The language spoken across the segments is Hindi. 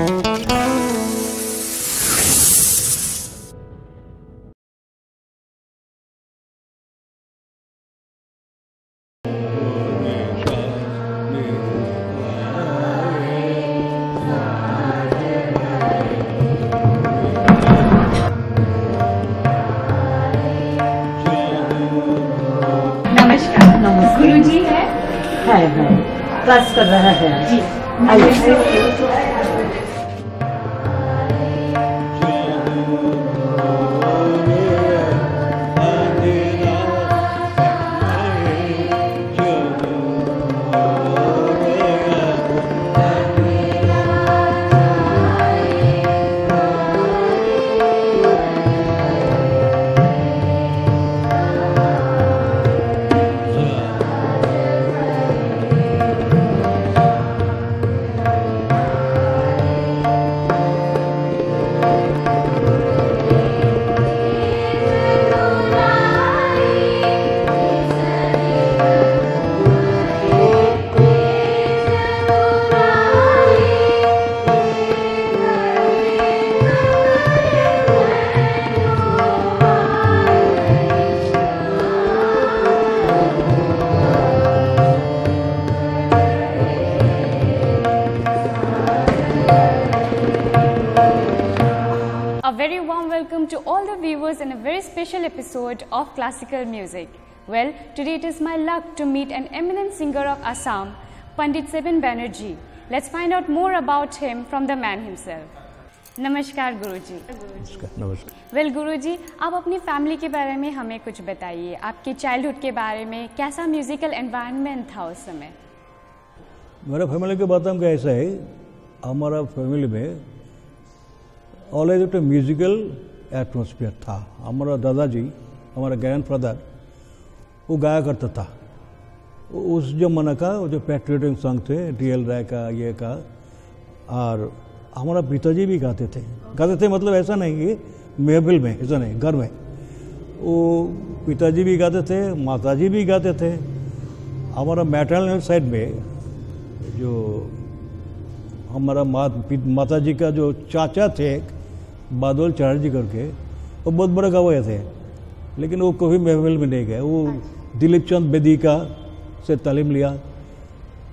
नमस्कार गुरु जी है? है है क्लास कर रहा है। जी। In a very special episode of classical music. Well, today it is my luck to meet an eminent singer of Assam, Pandit Sebin Banerjee. Let's find out more about him from the man himself. नमस्कार गुरुजी नमस्कार वेल गुरुजी आप अपनी फैमिली के बारे में हमें कुछ बताइए आपके चाइल्डहुड के बारे में कैसा म्यूजिकल एनवायरनमेंट था उस समय मेरा फैमिली के बात हम ऐसा है हमारा फैमिली में ऑलवेज एक म्यूजिकल एटमोसफियर था हमारा दादाजी हमारा ग्रैंड फादर वो गाया करता था उस जमाना का वो जो पैट्रियटिक सॉन्ग थे डी एल राय का ये का और हमारा पिताजी भी गाते थे गाते थे मतलब ऐसा नहीं कि महफिल में ऐसा नहीं घर में वो पिताजी भी गाते थे माताजी भी गाते थे हमारा मैटरनल साइड में जो हमारा मात जी का जो चाचा थे बादल चटर्जी करके वो बहुत बड़े गवाए थे लेकिन वो कभी महफिल में नहीं गए। वो दिलीप चंद बेदी का से तालीम लिया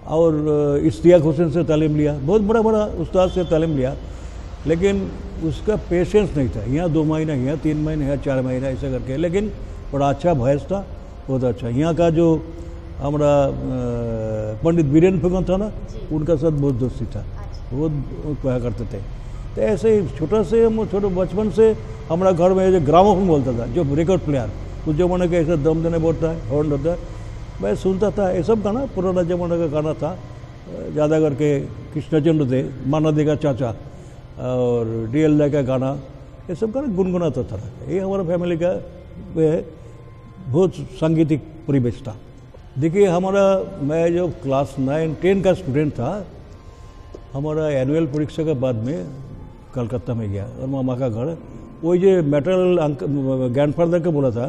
और इश्तियाक हुसैन से तालीम लिया। बहुत बड़ा बड़ा उस्ताद से तालीम लिया। लेकिन उसका पेशेंस नहीं था। यहाँ दो महीना यहाँ तीन महीने यहाँ चार महीना ऐसा करके। लेकिन बड़ा अच्छा भैंस था बहुत अच्छा। यहाँ का जो हमारा पंडित वीरेंद्र फगन था ना उनका साथ बहुत दोस्ती था। बहुत कहा करते थे। तो ऐसे ही छोटा से हम छोटे बचपन से हमारा घर में जो ग्रामोफोन बोलता था, जो रिकॉर्ड प्लेयर उस जमाने के ऐसे दम देने बोलता है हॉर्न होता है। मैं सुनता था, ये सब गाना पुराना जमाने का गाना था। ज़्यादा करके कृष्णचंद्र थे माना देगा चाचा, और डी एल का गाना, ये सब गाना गुनगुनाता था। ये हमारा फैमिली का बहुत सांगीतिक परिवेश था। देखिए, हमारा, मैं जो क्लास नाइन टेन का स्टूडेंट था, हमारा एनुअल परीक्षा के बाद में कलकत्ता में गया। और मामा का घर, वो जो मेटल अंक ग्रैंडफादर का बोला था,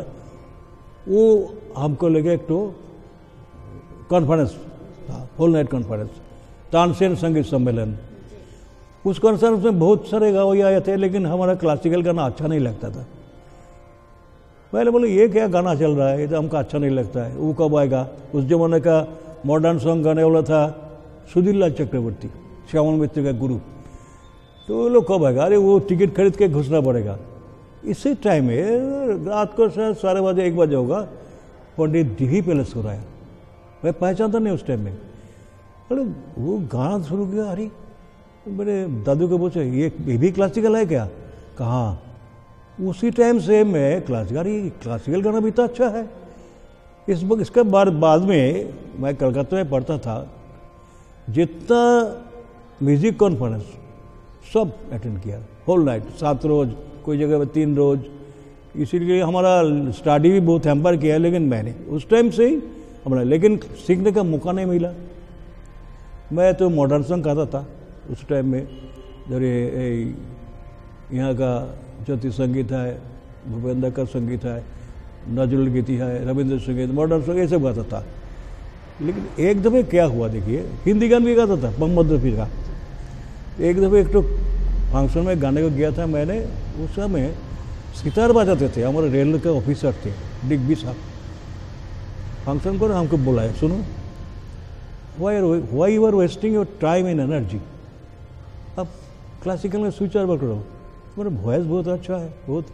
वो हमको लगे एक तो कॉन्फ्रेंस था होल नाइट कॉन्फ्रेंस तानसेन संगीत सम्मेलन। उस कॉन्फ्रेंस में बहुत सारे गाँव आए थे, लेकिन हमारा क्लासिकल गाना अच्छा नहीं लगता था। पहले बोले, ये क्या गाना चल रहा है? ये तो हमको अच्छा नहीं लगता है। वो कब आएगा? उस जमाने का मॉडर्न सॉन्ग गाने वाला था, सुधीर लाल चक्रवर्ती श्यामल मित्र का गुरु। तो वो लोग कब आएगा? अरे वो टिकट खरीद के घुसना पड़ेगा। इसी टाइम में रात को शायद साढ़े बजे एक बजे होगा, पंडित डी पैलेस हो रहा है। मैं पहचानता नहीं उस टाइम में। अरे वो गाना शुरू किया, अरे, मेरे दादू को पूछे, ये ये भी क्लासिकल है क्या? कहाँ, उसी टाइम से मैं क्लासिकल अरे क्लासिकल गाना भी तो अच्छा है। इस इसके बाद बाद में मैं कलकत्ता में पढ़ता था, जितना म्यूज़िक कॉन्फ्रेंस सब अटेंड किया होल नाइट सात रोज, कोई जगह पर तीन रोज। इसीलिए हमारा स्टडी भी बहुत हैम्पर किया है, लेकिन मैंने, उस टाइम से ही हमारा, लेकिन सीखने का मौका नहीं मिला। मैं तो मॉडर्न सॉन्ग गाता था, उस टाइम में, जब ये यहाँ का ज्योति संगीत है, भूपेंद्र का संगीत है नजरुल गीति है, रविंद्र संगीत मॉडर्न सॉन्ग ये सब गाता था। लेकिन एक दफ़े क्या हुआ, देखिए, हिंदी गान भी गाता था, मोहम्मद रफ़ी का। एक दफ़े एक तो फ़ंक्शन में गाने को गया था मैंने, उस समय सितार बजाते थे, हमारे रेल के ऑफिसर थे, डिग्बी साहब। फ़ंक्शन को हमको बुलाया, सुनो why why you are wasting your time and energy अब क्लासिकल में स्विच ओवर करो। मेरा वॉइस बहुत अच्छा है, बहुत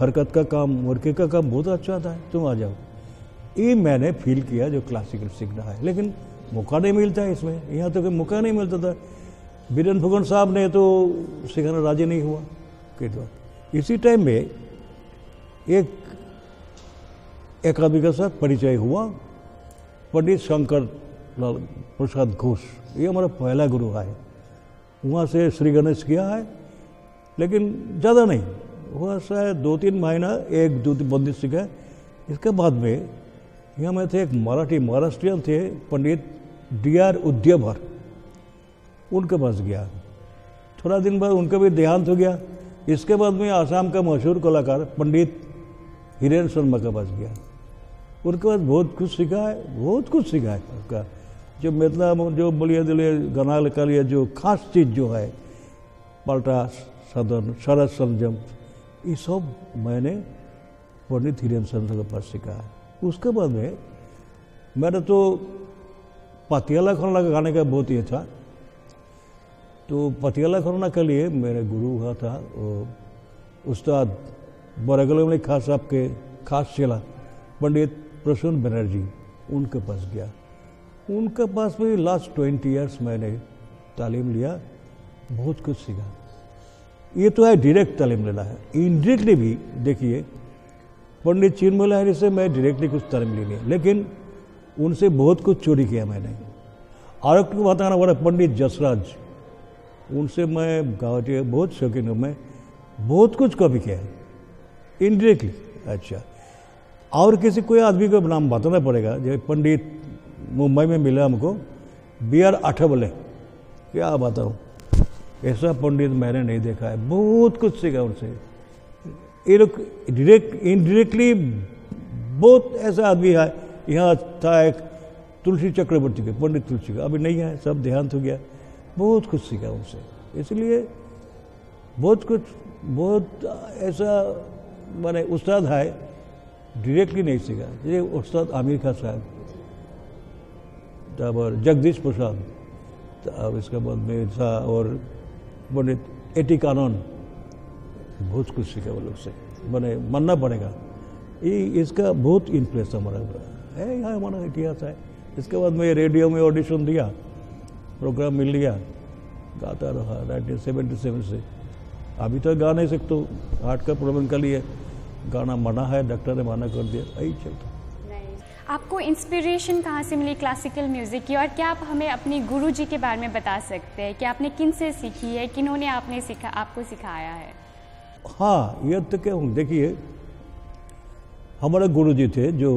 हरकत का काम वर्के का काम बहुत अच्छा है तुम आ जाओ। ये मैंने फील किया जो क्लासिकल सीखना है, लेकिन मौका नहीं मिलता है इसमें। यहाँ तो मौका नहीं मिलता था। बीरेन फुगन साहब ने तो सिखाना राज़ी नहीं हुआ तो। इसी टाइम में एक के साथ परिचय हुआ, पंडित शंकर लाल प्रसाद घोष। ये हमारा पहला गुरु है। वहाँ से श्री गणेश किया है, लेकिन ज़्यादा नहीं। हुआ शायद दो तीन महीना एक दो तीन बंदिश सीखा। इसके बाद में यहाँ में थे एक मराठी महाराष्ट्रियन थे, पंडित डी आर उद्यभर उनके पास गया। थोड़ा दिन बाद उनका भी देहांत हो गया। इसके बाद में आसाम का मशहूर कलाकार पंडित हिरेन शर्मा के पास गया। उनके पास बहुत कुछ सीखा है, बहुत कुछ सीखा है उसका जो मतलब जो बलिया दिलिया गना का लिए जो खास चीज़ जो है, पलटा, सदन, शरद संजम, ये सब मैंने पंडित हिरेन शर्मा के पास सीखा है। उसके बाद में मैंने तो पतियाला खरना गाने का बहुत ही अच्छा तो पतियाला खरना के लिए मेरे गुरु हुआ था उस्ताद बरगल खास साहब के खास चेला, पंडित प्रसून बनर्जी, उनके पास गया। उनके पास भी लास्ट ट्वेंटी इयर्स मैंने तालीम लिया, बहुत कुछ सीखा। ये तो है डायरेक्ट तालीम लेना है। इनडायरेक्टली भी देखिए, पंडित चिन्मय लहरी से मैं डायरेक्टली कुछ तालीम ले लिया लेकिन उनसे बहुत कुछ चोरी किया मैंने। और को बताना हमारा पंडित जसराज उनसे मैं गाँव बहुत शौकीन हूँ। मैं बहुत कुछ कभी किया इनडायरेक्टली अच्छा। और किसी कोई आदमी का नाम बताना पड़ेगा। जो पंडित मुंबई में मिला हमको। बी आर आठवले क्या बताऊँ? ऐसा पंडित मैंने नहीं देखा है। बहुत कुछ सीखा उनसे। ये लोग डायरेक्ट इनडायरेक्टली बहुत ऐसा आदमी है। यहाँ था एक तुलसी चक्रवर्ती के पंडित तुलसी का। अभी नहीं है। सब देहांत हो गया। बहुत कुछ सीखा उनसे। इसलिए बहुत कुछ, बहुत ऐसा मैंने उस्ताद है डायरेक्टली नहीं सीखा। ये उस्ताद आमिर खान साहब, तब जगदीश प्रसाद, तब इसके बाद में था और पंडित एटी कानून, बहुत कुछ सीखा वो लोग से। मैंने मानना पड़ेगा। ये इसका बहुत इन्फ्लुएंस हमारा है। यहाँ हमारा इतिहास है। इसके बाद मैं रेडियो में ऑडिशन दिया। प्रोग्राम मिल लिया। गाता रहा नाइनटीन सेवेंटी सेवन से। अभी तक गा नहीं सकते हार्ट का प्रॉब्लम के लिए गाना मना है डॉक्टर ने मना कर दिया। यही चलता आपको इंस्पिरेशन कहाँ से मिली क्लासिकल म्यूज़िक की? और क्या आप हमें अपने गुरु जी के बारे में बता सकते हैं कि आपने किन से सीखी है किन्होंने आपने सिखा आपको सिखाया है? हाँ यह तो क्या हूँ देखिए हमारे गुरु जी थे जो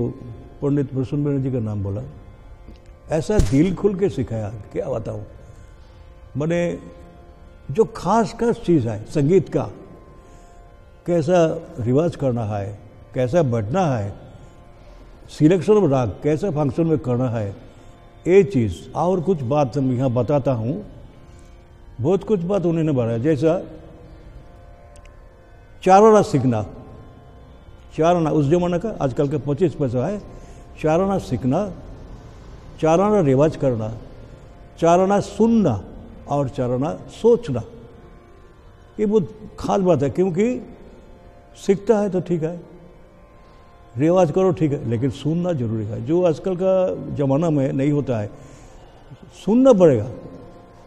पंडित प्रसून बनर्जी का नाम बोला। ऐसा दिल खुल के सिखाया क्या बताऊँ। मैंने जो खास खास चीज़ है, संगीत का, कैसा रिवाज करना है, कैसा बढ़ना है, सिलेक्शन राग, कैसे फ़ंक्शन में करना है, ये चीज़ और कुछ बात मैं यहाँ बताता हूँ। बहुत कुछ बात उन्होंने बताया जैसा चाराना सीखना चाराना उस जमाने का, आजकल का पच्चीस पैसा है चाराना सीखना चाराना रिवाज करना चाराना सुनना और चाराना सोचना। ये बहुत खास बात है, क्योंकि सीखता है तो ठीक है, रिवाज करो ठीक है, लेकिन सुनना ज़रूरी है। जो आजकल का ज़माना में नहीं होता है, सुनना पड़ेगा।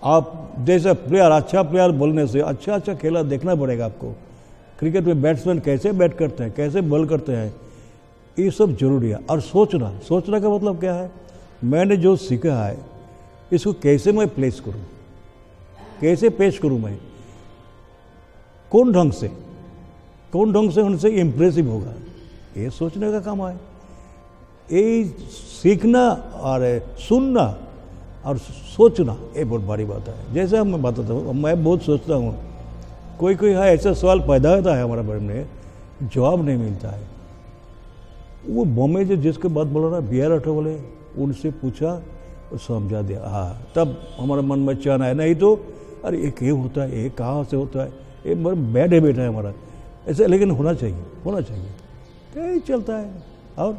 आप जैसे प्लेयर अच्छा प्लेयर बोलने से अच्छा अच्छा खेला देखना पड़ेगा आपको। क्रिकेट में बैट्समैन कैसे बैट करते हैं, कैसे बॉल करते हैं, ये सब ज़रूरी है। और सोचना, सोचने का मतलब क्या है? मैंने जो सीखा है, इसको कैसे मैं प्लेस करूँ? कैसे पेश करूँ मैं? कौन ढंग से? कौन ढंग से उनसे इम्प्रेसिव होगा? ये सोचने का काम है। ये सीखना और सुनना और सोचना, ये बहुत बड़ी बात है। जैसे हम बताता हूँ मैं बहुत सोचता हूँ। कोई कोई है, ऐसा सवाल पैदा होता है हमारे बारे में, जवाब नहीं मिलता है। वो बॉम्बे जो जिसके बात बोला रहा बी आर वाले उनसे पूछा और समझा दिया हाँ तब हमारा मन में चैन आया नहीं तो अरे एक ये होता है ये कहाँ से होता है? ये बैड हैबिट है हमारा। ऐसे लेकिन होना चाहिए होना चाहिए। चलता है। और?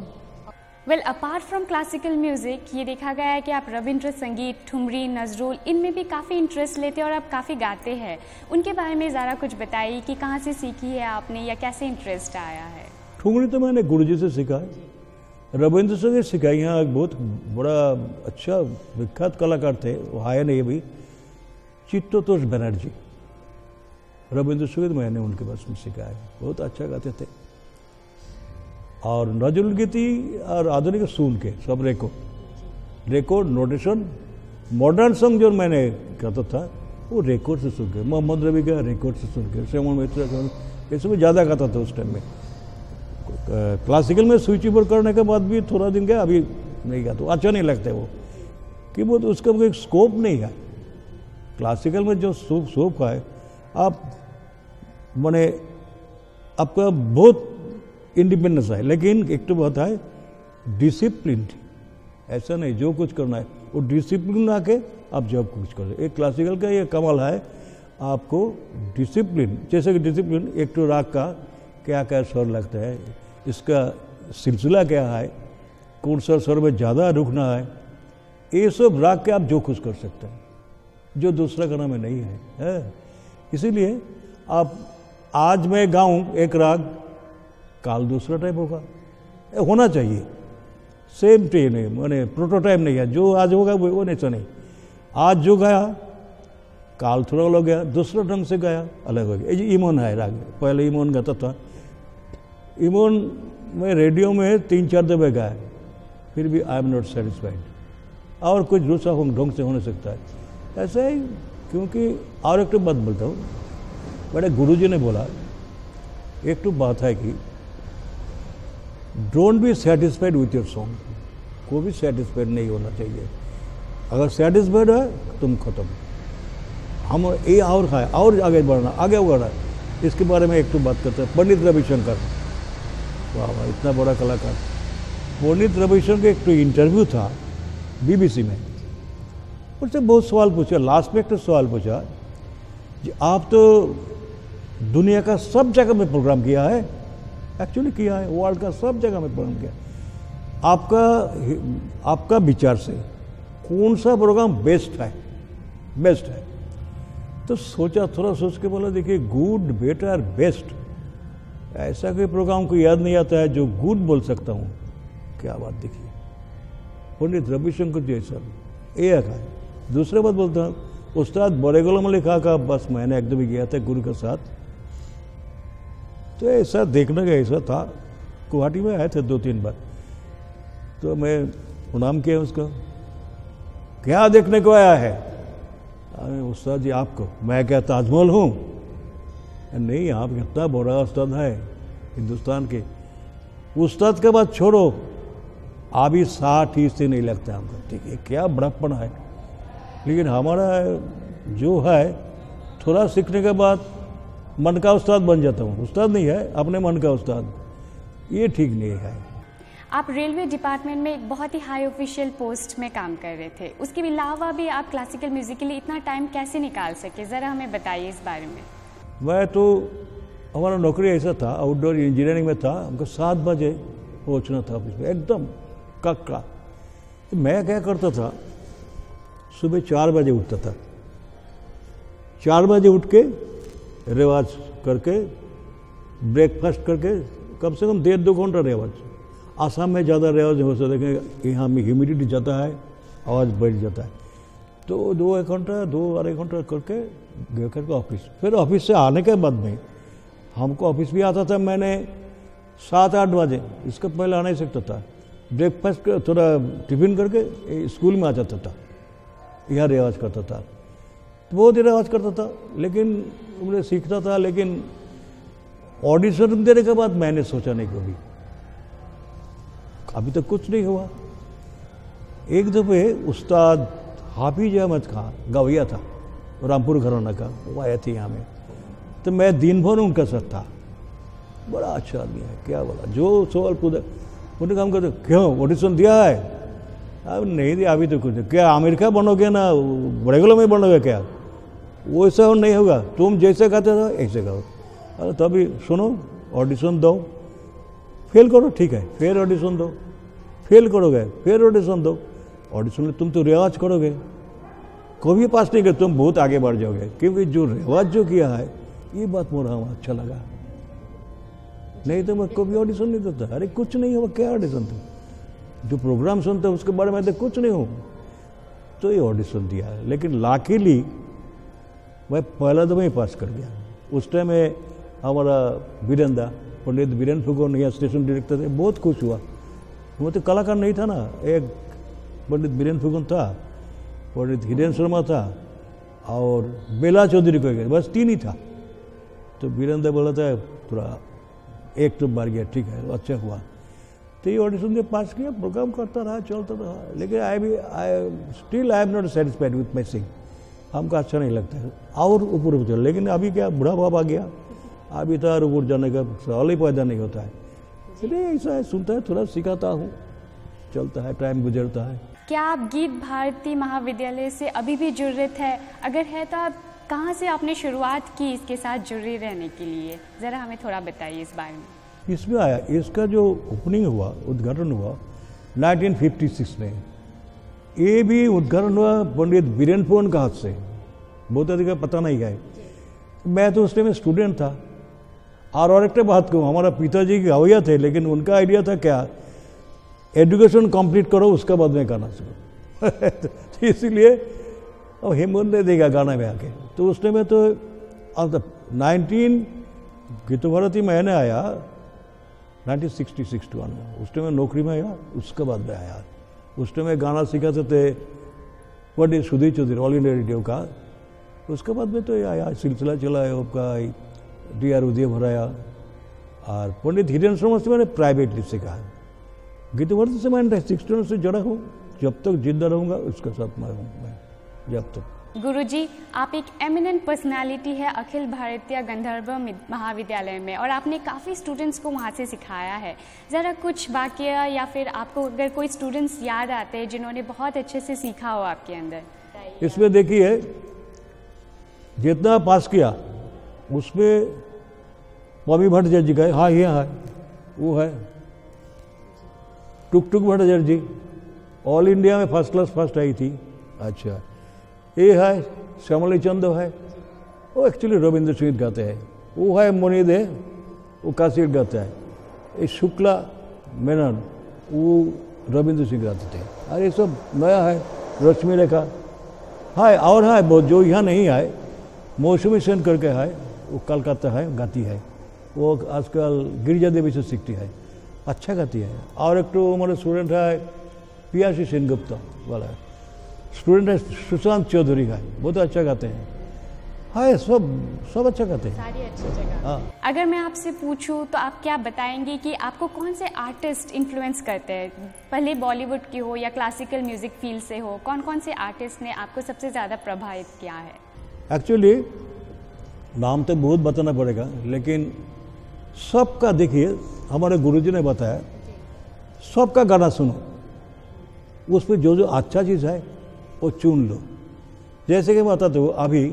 Well apart from classical music ये देखा गया है कि आप रविंद्र संगीत ठुमरी नजरुल इनमें भी काफ़ी इंटरेस्ट लेते हैं और आप काफ़ी गाते हैं। उनके बारे में ज़रा कुछ बताइए कि कहाँ से सीखी है आपने या कैसे इंटरेस्ट आया है? ठुमरी तो मैंने गुरु जी से सीखा है। रविंद्र संगीत सिखाई यहाँ एक बहुत बड़ा अच्छा विख्यात कलाकार थे आए नहीं अभी। चित्तोतोष बनर्जी। रविंद्र संगीत मैंने उनके पास में सिखाया। बहुत अच्छा गाते थे। और नजरुल गीति और आधुनिक सुन के सब record record notation, modern song जो मैंने करता था, वो रिकॉर्ड से सुन के मोहम्मद रवि का रिकॉर्ड से सुन के श्यामल मित्रा ये सब ज़्यादा गाता था उस टाइम में। क्लासिकल में स्विच ओवर करने के बाद भी थोड़ा दिन गया, अभी नहीं गया तो अच्छा नहीं लगता वो। कि वो तो उसका कोई स्कोप नहीं है। क्लासिकल में जो स्कोप है, आप मैंने आपका बहुत इंडिपेंडेंस है, लेकिन एक तो बात है डिसिप्लिन ऐसा नहीं, जो कुछ करना है, वो डिसिप्लिन आके आप जब कुछ कर एक क्लासिकल का ये कमाल है, आपको डिसिप्लिन जैसे कि डिसिप्लिन एक तो राग का क्या क्या स्वर लगता है इसका सिलसिला क्या है कौन सा स्वर में ज़्यादा रुकना है ये सब राग के आप जो कुछ कर सकते हैं जो दूसरा गाना में नहीं है, है? इसीलिए आप आज मैं गाऊं एक राग काल दूसरा टाइप होगा होना चाहिए। सेम ट्रेन है मैंने प्रोटोटाइप नहीं है जो आज होगा वो नहीं तो नहीं। आज जो गाया काल थोड़ा अलग गया दूसरा ढंग से गया अलग हो गया। ये ईमोन है राग पहले ईमोन गाता था ईमोन में रेडियो में तीन चार दफे गाया फिर भी आई एम नॉट सेटिस्फाइड और कुछ दूसरा ढंग से होने सकता है। ऐसा ही, क्योंकि और एक तो बात बोलता हूँ, बड़े गुरुजी ने बोला, एक तो बात है कि don't be satisfied with your song को भी सेटिस्फाइड नहीं होना चाहिए। अगर सेटिस्फाइड है, तुम खत्म। हम ये और खाए, और आगे बढ़ना आगे बढ़ना। इसके बारे में एक तो बात करते हैं, पंडित रविशंकर। वाह वाह, इतना बड़ा कलाकार। पंडित रविशंकर का एक तो इंटरव्यू था बीबीसी में। उससे बहुत सवाल पूछा, लास्ट में एक तो सवाल पूछा कि आप तो दुनिया का सब जगह में प्रोग्राम किया है एक्चुअली किया है वर्ल्ड का सब जगह में प्रोग्राम किया आपका आपका विचार से कौन सा प्रोग्राम बेस्ट है? बेस्ट है। तो सोचा, थोड़ा सोच के बोला, देखिए गुड बेटर बेस्ट ऐसा कोई प्रोग्राम को याद नहीं आता है जो गुड बोल सकता हूँ। क्या बात देखिए पंडित रविशंकर जी, ऐसा एक है। दूसरे बात बोलते हैं, उस्ताद बड़े गोलम लिखा का बस मैंने एकदम ही गया था गुरु के साथ। तो ऐसा देखने का ऐसा था। गुवाहाटी में आए थे दो तीन बार। तो मैं प्रणाम किया उसका। क्या देखने को आया है? अरे उस्ताद जी, आपको। मैं क्या ताजमहल हूँ? नहीं आप कितना बड़ा उस्ताद है हिंदुस्तान के। उस्ताद के बाद छोड़ो अभी साठ ही से नहीं लगता हमको। ठीक है क्या बड़प्पन है। लेकिन हमारा जो है, थोड़ा सीखने के बाद मन का उस्ताद बन जाता हूँ। उस्ताद नहीं है, अपने मन का उस्ताद। ये ठीक नहीं है। आप रेलवे डिपार्टमेंट में एक बहुत ही हाई ऑफिशियल पोस्ट में काम कर रहे थे। उसके अलावा भी आप क्लासिकल म्यूज़िक के लिए इतना टाइम कैसे निकाल सके? ज़रा हमें बताइए इस बारे में। मैं तो हमारा नौकरी ऐसा था आउटडोर इंजीनियरिंग में था, हमको सात बजे पहुँचना था ऑफ़िस में, एकदम कक्का। तो मैं क्या करता था, सुबह चार बजे उठता था। चार बजे उठ के रिवाज करके ब्रेकफास्ट करके, कम से कम डेढ़ दो घंटा रिवाज। आसाम में ज़्यादा रिवाज हो सकता है यहाँ में ह्यूमिडिटी ज़्यादा है, आवाज़ बढ़ जाता है। तो दो एक घंटा, दो अढ़ाई घंटा करके गए करके ऑफ़िस। फिर ऑफ़िस से आने के बाद में हमको ऑफ़िस भी आता था, मैंने सात आठ बजे, इसका पहले आ नहीं सकता था। ब्रेकफास्ट थोड़ा टिफ़िन करके स्कूल में आ जाता था। यहाँ रिवाज करता था। तो बहुत ही रिवाज करता था, लेकिन मुझे सीखता था, लेकिन ऑडिशन देने के बाद मैंने सोचा नहीं कभी। अभी तक कुछ नहीं हुआ। एक दफ़े उस्ताद हाफिज अहमद खान गवैया था, रामपुर घराना का, वो आया थे यहाँ में। तो मैं दिन भर उनका साथ था। बड़ा अच्छा आदमी है, क्या बोला, जो सवाल पूछा उन्हें काम करते क्यों? ऑडिशन दिया है? अब नहीं दिया, अभी तो कुछ, क्या, अमेरिका बनोगे ना बड़ेगुलो में बनोगे क्या? वैसा नहीं होगा, तुम जैसे कहते हो ऐसे गाओ अरे, तभी सुनो ऑडिशन दो फेल करो, ठीक है फिर ऑडिशन दो फेल करोगे फिर ऑडिशन दो। ऑडिशन में तुम तो रिवाज करोगे। कभी पास नहीं कर तुम बहुत आगे बढ़ जाओगे। क्योंकि जो रिवाज जो किया है, ये बात हमें अच्छा लगा। नहीं तो मैं कभी ऑडिशन नहीं देता अरे कुछ नहीं हुआ क्या ऑडिशन था? जो प्रोग्राम सुनते उसके बारे में तो कुछ नहीं हो। तो ये ऑडिशन दिया। लेकिन लाकीली मैं पहला तो पास कर गया। उस टाइम में हमारा वीरेंद्र, पंडित वीरेंद्र फुगोन यहाँ स्टेशन डायरेक्टर थे, बहुत खुश हुआ। वो तो कलाकार नहीं था ना, एक पंडित वीरेंद्र फुगोन था पंडित हिरेन शर्मा था और बेला चौधरी को गए बस तीन ही था। तो वीरेंद्र बोला था थोड़ा एक तो बार गया ठीक है अच्छा हुआ। तो ये ऑडिशन में पास किया प्रोग्राम करता रहा चलता रहा। लेकिन आई भी I still I am not satisfied with my sing हमको अच्छा नहीं लगता है और ऊपर ऊपर लेकिन अभी क्या बुढ़ा भाव आ गया। अभी तो ऊपर जाने का सवाल ही पैदा नहीं होता है। इसलिए ऐसा है सुनता है थोड़ा सिखाता हूँ। चलता है टाइम गुजरता है। क्या आप गीत भारती महाविद्यालय से अभी भी जुड़त है अगर है तो आप कहाँ से आपने शुरुआत की इसके साथ जुड़े रहने के लिए? ज़रा हमें थोड़ा बताइए इस बारे में। इसमें आया, इसका जो ओपनिंग हुआ, उद्घाटन हुआ 1956 में। ये भी उद्घाटन हुआ पंडित बीरेन फ़ोन का हाथ से। बहुत अधिक पता नहीं गए मैं तो उस टाइम स्टूडेंट था। और और एक बात कहूँ हमारा पिताजी गवैया थे, लेकिन उनका आइडिया था क्या एजुकेशन कंप्लीट करो, उसके बाद में गाना सीखो तो इसीलिए अब हेमंत ने देगा गाना में आके। तो उस टाइम में तो नाइनटीन गीत भारती मैंने आया 1966 टू में उस टाइम में नौकरी में आया, उसके बाद में आया। उस टाइम में गाना सिखाते थे Pandit Sudhir Chaudhary all India radio का। उसके बाद में तो आया, सिलसिला चला आपका डी आर उदय भराया। और पंडित हिरेन शर्मा से मैंने प्राइवेटली सीखा। है गीत भारती से मैं सिक्सटीन से जुड़ा हूँ जब तक ज़िंदा रहूँगा उसके साथ मैं हूँ मैं जब तक। गुरुजी आप एक एमिनेंट पर्सनालिटी है अखिल भारतीय गंधर्व महाविद्यालय में और आपने काफ़ी स्टूडेंट्स को वहाँ से सिखाया है। ज़रा कुछ वाक्य या फिर आपको अगर कोई स्टूडेंट्स याद आते हैं जिन्होंने बहुत अच्छे से सीखा हो आपके अंदर? इसमें देखिए जितना पास किया उसमें बॉबी भट्टाचार्य जी का हाँ ये है वो है। टुक टुक भट्टाचार्य जी ऑल इंडिया में फ़र्स्ट क्लास फ़र्स्ट आई थी। अच्छा। ये है श्यामली चंद है वो एक्चुअली रविंद्र संगीत गाते हैं। वो है मुनीद है वो काशीट गाता है। ये शुक्ला मेनन वो रविंद्र सिंह गाते थे। अरे ये सब नया है रश्मि रेखा। है और है बहुत जो यहाँ नहीं आए मौसमी सेन करके है वो कलकत्ता है गाती है। वो आजकल गिरिजा देवी से सीखती है। अच्छा गाती है। और एक तो हमारे स्टूडेंट है पियासी सेन गुप्ता वाला। है स्टूडेंट है सुशांत चौधरी का बहुत अच्छा गाते हैं। हाँ सब सब अच्छा गाते हैं। सारी अच्छी जगह। हाँ। अगर मैं आपसे पूछूँ तो आप क्या बताएँगे कि आपको कौन से आर्टिस्ट इन्फ्लुएंस करते हैं? पहले बॉलीवुड की हो या क्लासिकल म्यूज़िक फ़ील्ड से हो कौन कौन से आर्टिस्ट ने आपको सबसे ज़्यादा प्रभावित किया है? एक्चुअली नाम तो बहुत बताना पड़ेगा लेकिन सबका देखिए, हमारे गुरुजी ने बताया, सबका गाना सुनो। उस पर जो जो अच्छा चीज़ है, वो चुन लो। जैसे कि मैं बताते हो, अभी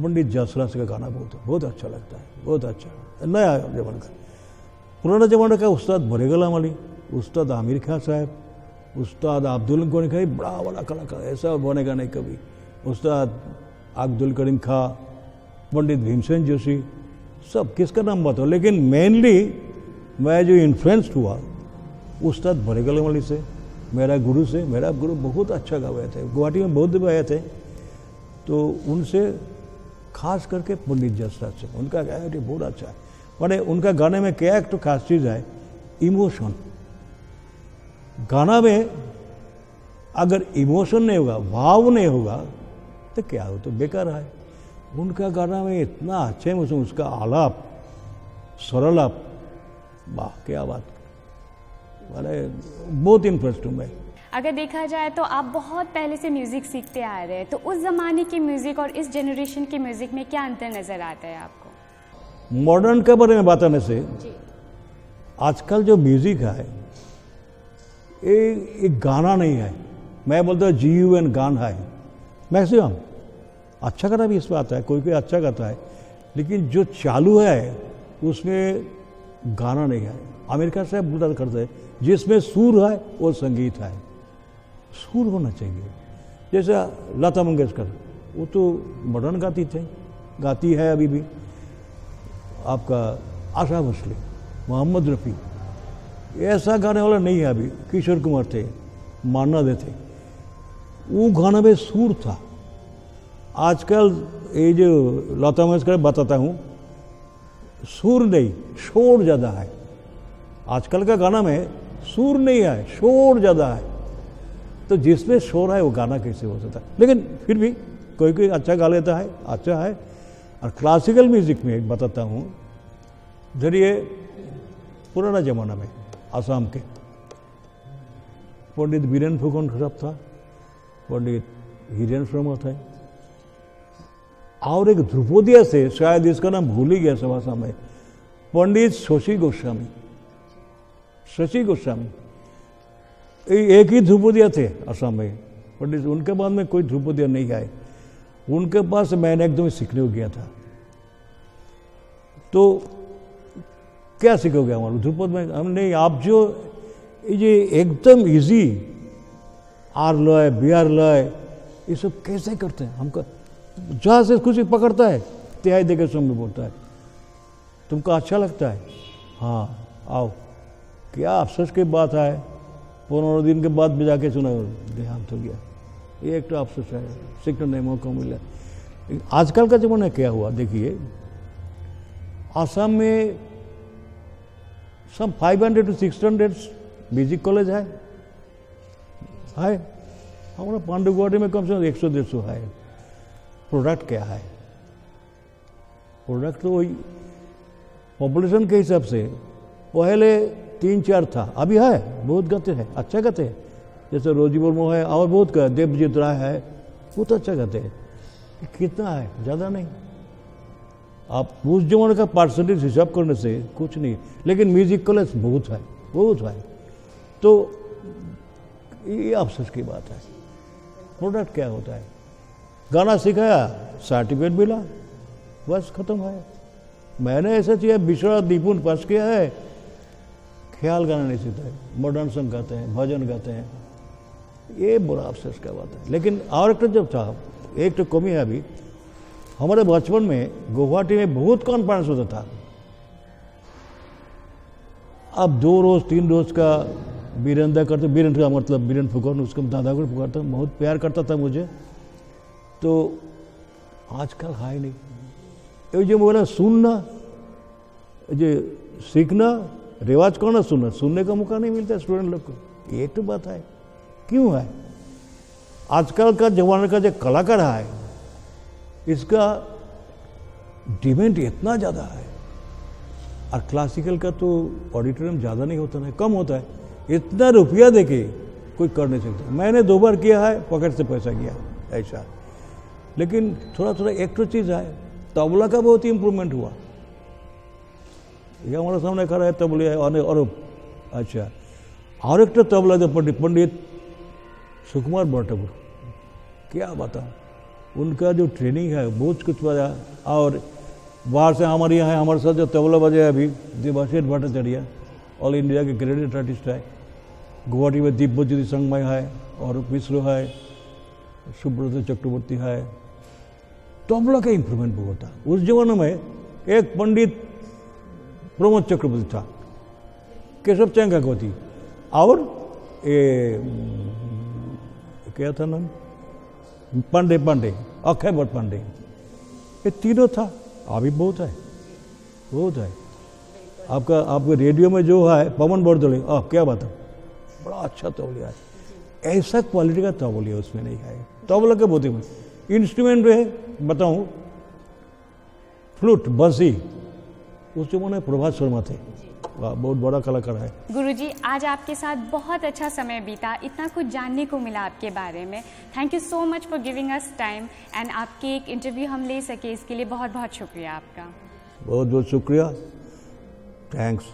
पंडित जसराज का गाना बहुत बहुत अच्छा लगता है, बहुत अच्छा। नया जमाने का। पुराना जमाने का उस्ताद भरेगला अली उस्ताद आमिर खान साहब, उस्ताद अब्दुल गनी खाई बड़ा बड़ा कलाकार, ऐसा बनेगा नहीं कभी। उस्ताद अब्दुल करीम खा, पंडित भीमसेन जोशी सब किसका नाम बताओ लेकिन मेनली मैं जो इन्फ्लुएंस्ड हुआ, उस्ताद भरेगल वाली से, मेरा गुरु से, मेरा गुरु बहुत अच्छा गाए थे, गुवाहाटी में बहुत दिन आए थे तो उनसे खास करके पंडित जसराज से, उनका गायटी बहुत अच्छा है। मैंने उनका गाने में क्या एक तो खास चीज़ है, इमोशन। गाना में अगर इमोशन नहीं होगा, भाव नहीं होगा तो क्या हो तो बेकार है। उनका गाना में इतना अच्छे मुझे उसका आलाप सरलाप वाह क्या बात। मैंने बहुत इम्प्रेस्ड हूँ मैं। अगर देखा जाए तो आप बहुत पहले से म्यूज़िक सीखते आ रहे हैं तो उस जमाने की म्यूज़िक और इस जनरेशन के म्यूज़िक में क्या अंतर नज़र आता है आपको? मॉडर्न के बारे में बताने से आजकल जो म्यूज़िक है ये एक गाना नहीं है। मैं बोलता हूँ जी यू एन गान है। मैक्सिमम अच्छा गाना भी इसमें आता है, कोई कोई अच्छा गाता है, लेकिन जो चालू है, उसमें गाना नहीं है। अमेरिका से बुरा करते हैं, जिसमें सुर है, वो संगीत है। सुर होना चाहिए। जैसे लता मंगेशकर, वो तो मॉडर्न गाती थे, गाती है अभी भी। आपका आशा भोसले, मोहम्मद रफ़ी, ऐसा गाने वाला नहीं है अभी। किशोर कुमार थे, मानना दे थे। वो गाना में सुर था। आजकल ये जो लता मंगेशकर बताता हूँ, सुर नहीं, शोर ज़्यादा है। आजकल का गाना में सुर नहीं है, शोर ज़्यादा है। तो जिसमें शोर है वो गाना कैसे हो सकता है? लेकिन फिर भी कोई कोई अच्छा गा लेता है अच्छा है। और क्लासिकल म्यूज़िक में बताता हूँ, ज़रिए पुराना जमाना में, आसाम के। पंडित बीरेन फुकन साहब था, पंडित हिरेन शर्मा थे। और एक ध्रुपदिया से, शायद इसका नाम भूल ही गया सभा में पंडित शशि गोस्वामी। शशि गोस्वामी। एक ही ध्रुपदिया थे असम में। पंडित उनके बाद में कोई ध्रुपदिया नहीं आए। उनके पास मैंने एकदम सीखने को गया था। तो क्या सीखोगे हमारे ध्रुपद में? हम नहीं, आप जो, ये एकदम इजी आर लय, बी आर लय, ये सब कैसे करते हैं? हमको जहाँ से खुशी पकड़ता है, तिहाई देकर समय बोलता है। तुमको अच्छा लगता है? हाँ आओ। क्या अफसोस की बात है? पंद्रह दिन के बाद में जाके सुना देहांत हो गया। ये एक तो अफसोस है। सीखने नहीं, मौका मिला। आजकल का जमाना क्या हुआ? देखिए, आसाम में सम 500 टू 600 म्यूज़िक कॉलेज है। हमारा पांडु गुवाहाटी में कम से कम एक सौ, डेढ़ सौ है। प्रोडक्ट क्या है? प्रोडक्ट तो वही पॉपुलेशन के हिसाब से। पहले तीन चार था, अभी है, बहुत गाते है अच्छा गाते हैं। जैसे रोजी मुर्मू है, और बहुत देवजीत राय है, बहुत अच्छा गाते हैं। कितना है? ज़्यादा नहीं। आप उस जमाने का परसेंटेज हिसाब करने से कुछ नहीं। लेकिन म्यूज़िक कॉलेज बहुत है बहुत है। तो ये अफसोस की बात है। प्रोडक्ट क्या होता है? गाना सिखाया सर्टिफिकेट मिला, बस खत्म है। मैंने ऐसा किया, बिछड़ा दीपुन पास किया है। ख्याल गाना नहीं सीखता है। मॉडर्न सॉन्ग गाते हैं, भजन गाते हैं। ये बुरा अफसोस का बात है। लेकिन और एक तो जब था, एक तो कमी है अभी। हमारे बचपन में, गुवाहाटी में बहुत कॉन्फ्रेंस होता था। अब दो रोज, तीन रोज का बीरंदा करते बीरन का मतलब बीरन फुकन, उसको दादा को पुकारता, बहुत प्यार करता था मुझे। तो आजकल है नहीं। ये जो बोला, सुनना जो सीखना, रिवाज करना, सुनना, सुनने का मौका नहीं मिलता स्टूडेंट लोग को। ये तो बात है। क्यों है? आजकल का जमाने का जो कलाकार है, इसका डिमेंड इतना ज़्यादा है। और क्लासिकल का तो ऑडिटोरियम ज़्यादा नहीं होता है कम होता है। इतना रुपया देके कोई कर नहीं सकता। मैंने दो बार किया है पॉकेट से पैसा किया ऐसा। लेकिन थोड़ा थोड़ा एक तो चीज़ है तबला का बहुत ही इम्प्रूवमेंट हुआ। ये हमारे सामने खड़ा है तबले और, और अच्छा। और एक तो तबला जो पंडित पंडित सुकुमार भट्टपुर क्या बताऊँ? उनका जो ट्रेनिंग है बहुत कुछ बजा और बाहर से हमारे यहाँ हमारे साथ जो तबला बजे अभी देवाशीष भट्टाचार्य ऑल इंडिया के ग्रेडेड आर्टिस्ट है। गुवाहाटी में दिव्यज्योति संगमय है और मिश्र है सुब्रत चक्रवर्ती है। तबला का इम्प्रूवमेंट बहुत था उस जमाने में एक पंडित प्रमोद चक्रवर्ती था, केशव चैंगा गोती और ये, क्या था नाम? पांडे पांडे अक्षय भट्ट पांडे। ये तीनों था। अभी बहुत है बहुत है। आपका, आपके रेडियो में जो है, पवन बरदले आ क्या बात है। बड़ा अच्छा तबलिया है। ऐसा क्वालिटी का तबलिया उसमें नहीं है। तबला के बोते में इंस्ट्रूमेंट है बताऊँ फ्लूट बंसी उस जमाने प्रभात शर्मा थे। बहुत बड़ा कलाकार है। गुरुजी आज आपके साथ बहुत अच्छा समय बीता। इतना कुछ जानने को मिला आपके बारे में। Thank you so much for giving us time and आपके एक इंटरव्यू हम ले सके इसके लिए बहुत बहुत शुक्रिया आपका। बहुत बहुत शुक्रिया। थैंक्स